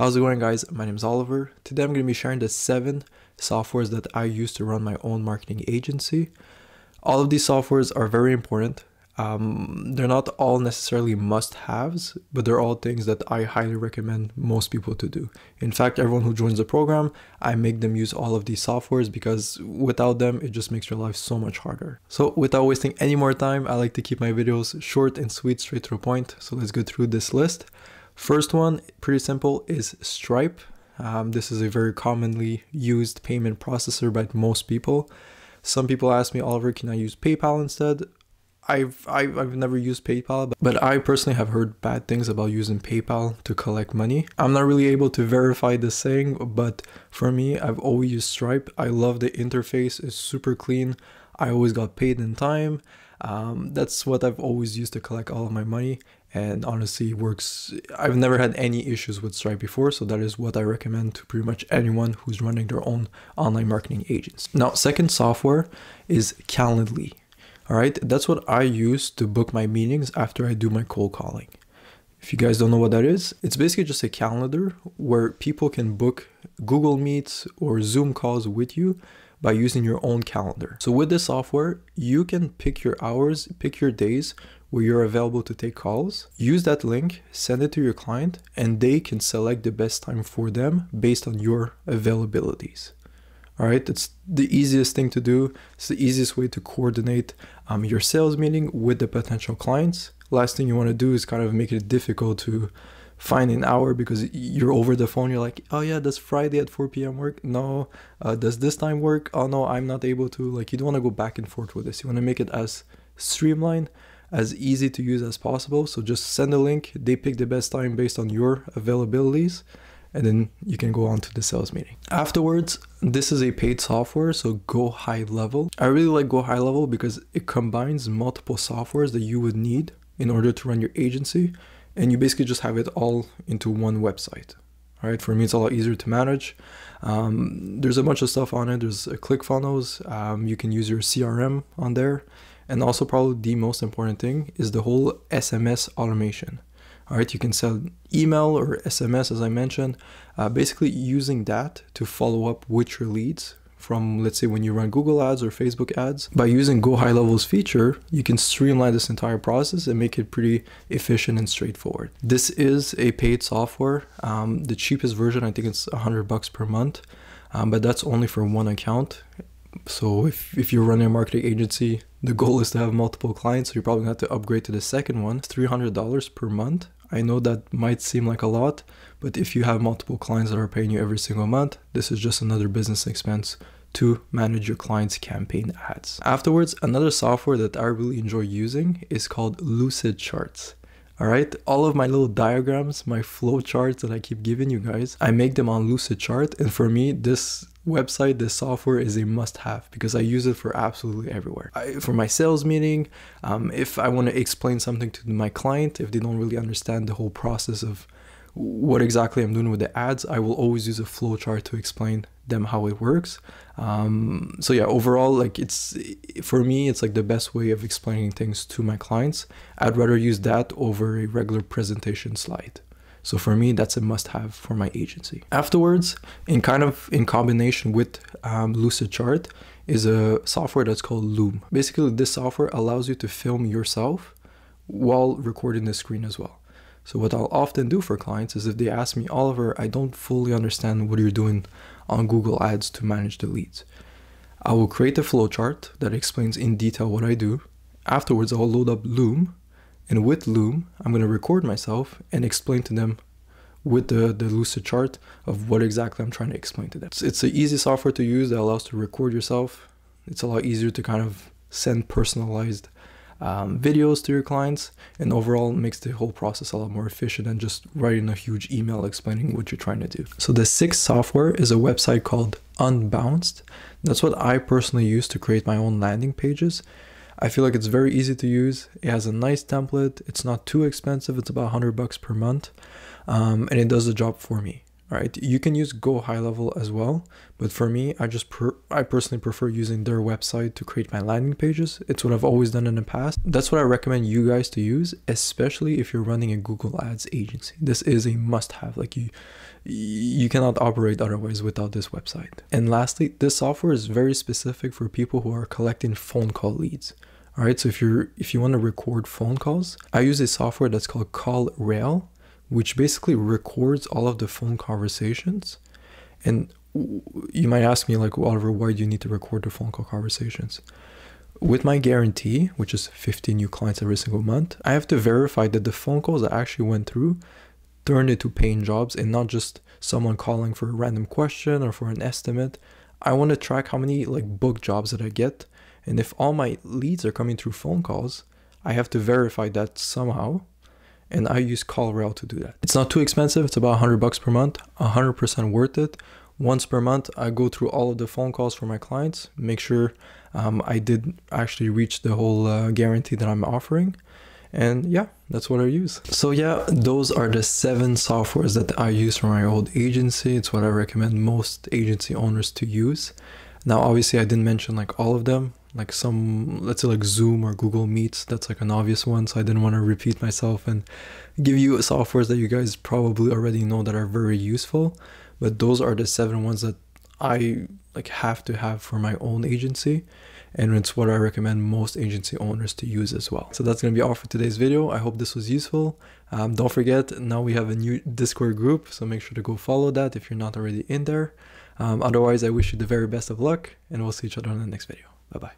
How's it going guys? My name is Oliver. Today I'm going to be sharing the 7 softwares that I use to run my own marketing agency. All of these softwares are very important. Um, they're not all necessarily must-haves, but they're all things that I highly recommend most people to do. In fact, everyone who joins the program, I make them use all of these softwares because without them, it just makes your life so much harder. So without wasting any more time, I like to keep my videos short and sweet, straight to the point. So let's go through this list. First one, pretty simple, is Stripe. Um, this is a very commonly used payment processor by most people. Some people ask me, Oliver, can I use PayPal instead? I've, I've, I've never used PayPal, but I personally have heard bad things about using PayPal to collect money. I'm not really able to verify this saying, but for me, I've always used Stripe. I love the interface, it's super clean. I always got paid in time. Um, that's what I've always used to collect all of my money and honestly works. I've never had any issues with stripe before so that is what i recommend to pretty much anyone who's running their own online marketing agents. Now second software is calendly. All right? That's what i use to book my meetings after i do my cold calling. If you guys don't know what that is it's basically just a calendar where people can book google meets or zoom calls with you by using your own calendar. So with this software, you can pick your hours, pick your days where you're available to take calls. Use that link, send it to your client, and they can select the best time for them based on your availabilities. All right, it's the easiest thing to do. It's the easiest way to coordinate um, your sales meeting with the potential clients. Last thing you want to do is kind of make it difficult to find an hour because you're over the phone. You're like, oh yeah, does Friday at 4 p.m. work? No. Uh, does this time work? Oh no, I'm not able to. Like, you don't want to go back and forth with this. You want to make it as streamlined, as easy to use as possible. So just send a link. They pick the best time based on your availabilities. And then you can go on to the sales meeting. Afterwards, this is a paid software, so Go High Level. I really like Go High Level because it combines multiple softwares that you would need in order to run your agency and you basically just have it all into one website. All right, for me, it's a lot easier to manage. Um, there's a bunch of stuff on it. There's ClickFunnels. Um, you can use your CRM on there. And also, probably the most important thing is the whole SMS automation. All right, you can send email or SMS, as I mentioned, uh, basically using that to follow up with your leads from let's say when you run Google ads or Facebook ads. By using Go High Levels feature, you can streamline this entire process and make it pretty efficient and straightforward. This is a paid software. Um, the cheapest version, I think it's 100 bucks per month, um, but that's only for one account. So if, if you're running a marketing agency, the goal is to have multiple clients, so you're probably gonna have to upgrade to the second one. $300 per month. I know that might seem like a lot, but if you have multiple clients that are paying you every single month, this is just another business expense to manage your clients' campaign ads. Afterwards, another software that I really enjoy using is called Lucidcharts. All right, all of my little diagrams, my flow charts that I keep giving you guys, I make them on Lucidchart. And for me, this website, this software is a must have because I use it for absolutely everywhere. I, for my sales meeting, um, if I want to explain something to my client, if they don't really understand the whole process of what exactly I'm doing with the ads, I will always use a flow chart to explain them how it works. Um, so yeah, overall, like it's for me, it's like the best way of explaining things to my clients. I'd rather use that over a regular presentation slide. So for me, that's a must-have for my agency. Afterwards, in kind of in combination with um, Lucidchart, is a software that's called Loom. Basically, this software allows you to film yourself while recording the screen as well. So what I'll often do for clients is if they ask me, Oliver, I don't fully understand what you're doing on Google Ads to manage the leads. I will create a flowchart that explains in detail what I do. Afterwards, I'll load up Loom, and with Loom, I'm going to record myself and explain to them with the, the lucid chart of what exactly I'm trying to explain to them. It's, it's an easy software to use that allows to record yourself. It's a lot easier to kind of send personalized um, videos to your clients and overall makes the whole process a lot more efficient than just writing a huge email explaining what you're trying to do. So the sixth software is a website called Unbounce. That's what I personally use to create my own landing pages. I feel like it's very easy to use. It has a nice template. It's not too expensive. It's about 100 bucks per month. Um, and it does the job for me right? You can use Go High Level as well, but for me, I just per I personally prefer using their website to create my landing pages. It's what I've always done in the past. That's what I recommend you guys to use, especially if you're running a Google Ads agency. This is a must-have. Like you, you cannot operate otherwise without this website. And lastly, this software is very specific for people who are collecting phone call leads. All right, so if you're if you want to record phone calls, I use a software that's called CallRail, which basically records all of the phone conversations. And you might ask me like, Oliver, why do you need to record the phone call conversations? With my guarantee, which is 50 new clients every single month, I have to verify that the phone calls that actually went through turned into paying jobs and not just someone calling for a random question or for an estimate. I want to track how many like book jobs that I get. And if all my leads are coming through phone calls, I have to verify that somehow. And I use CallRail to do that. It's not too expensive. It's about 100 bucks per month, 100% worth it. Once per month, I go through all of the phone calls for my clients, make sure um, I did actually reach the whole uh, guarantee that I'm offering. And yeah, that's what I use. So yeah, those are the seven softwares that I use for my old agency. It's what I recommend most agency owners to use. Now, obviously, I didn't mention like all of them. Like some, let's say like Zoom or Google Meets. That's like an obvious one. So I didn't want to repeat myself and give you softwares that you guys probably already know that are very useful but those are the seven ones that I like have to have for my own agency and it's what I recommend most agency owners to use as well. So that's going to be all for today's video. I hope this was useful. Um, don't forget, now we have a new Discord group, so make sure to go follow that if you're not already in there. Um, otherwise, I wish you the very best of luck, and we'll see each other in the next video. Bye bye.